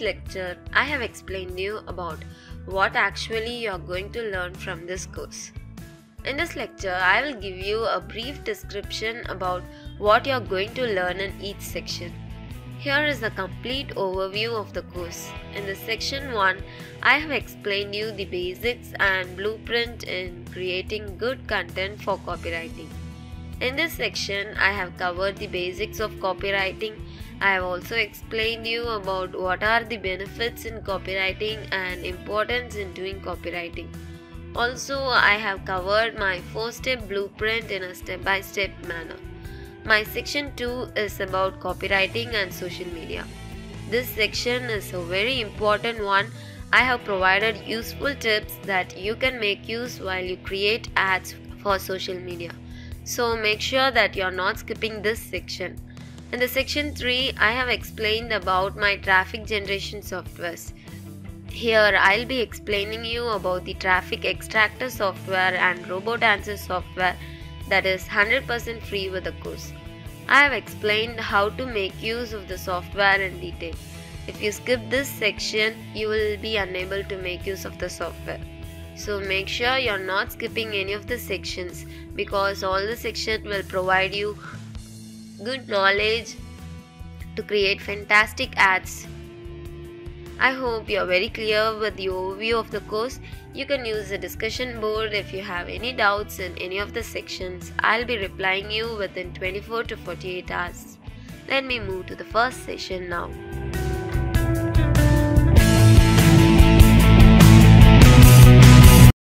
lecture, I have explained you about what actually you are going to learn from this course. In this lecture, I will give you a brief description about what you are going to learn in each section. Here is a complete overview of the course. In the section 1, I have explained you the basics and blueprint in creating good content for copywriting. In this section, I have covered the basics of copywriting. I have also explained you about what are the benefits in copywriting and importance in doing copywriting. Also, I have covered my 4-step blueprint in a step-by-step manner. My section 2 is about copywriting and social media. This section is a very important one. I have provided useful tips that you can make use while you create ads for social media. So make sure that you are not skipping this section. In the section 3, I have explained about my traffic generation softwares. Here I'll be explaining you about the traffic extractor software and robot answer software that is 100% free with the course. I have explained how to make use of the software in detail. If you skip this section, you will be unable to make use of the software. So make sure you're not skipping any of the sections because all the sections will provide you good knowledge to create fantastic ads. I hope you're very clear with the overview of the course. You can use the discussion board if you have any doubts in any of the sections. I'll be replying you within 24 to 48 hours. Let me move to the first session now.